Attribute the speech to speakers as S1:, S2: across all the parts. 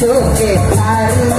S1: चोखे Tharu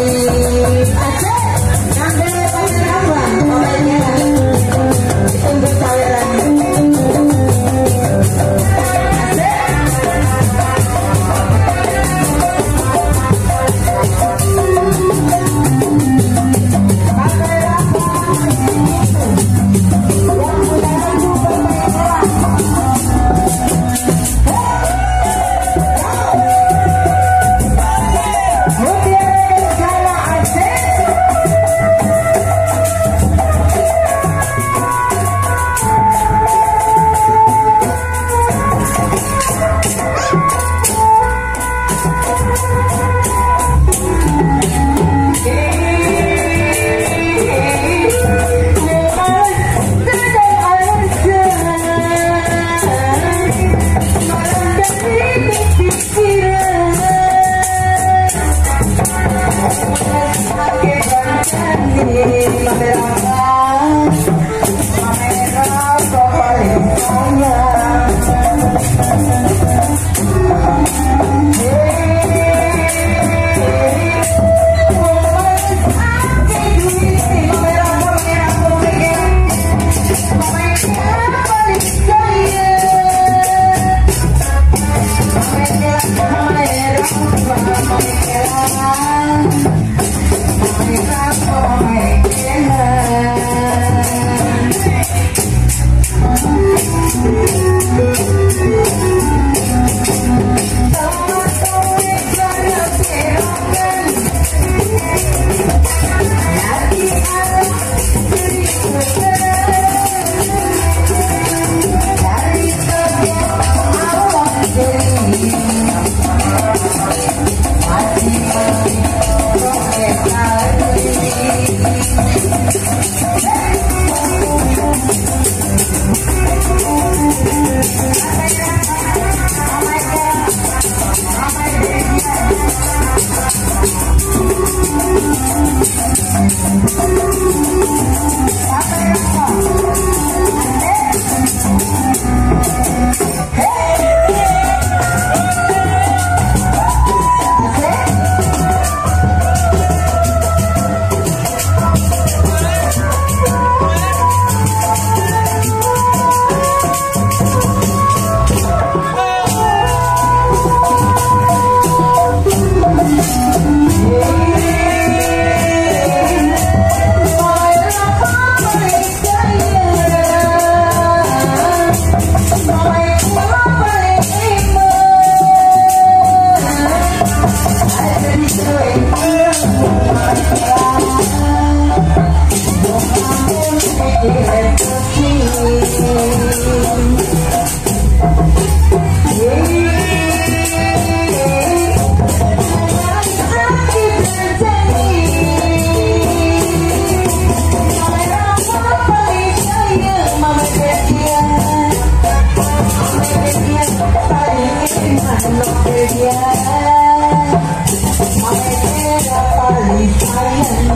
S1: yeah. My head up, I